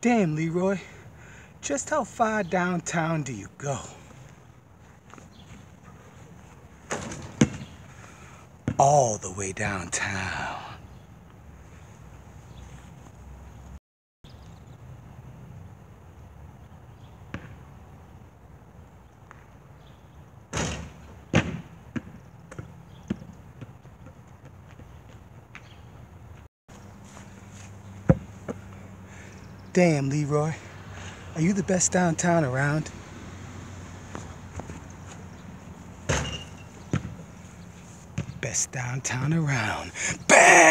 Damn, Leroy. Just how far downtown do you go? All the way downtown. Damn, Leroy. Are you the best downtown around? Best downtown around. Bang!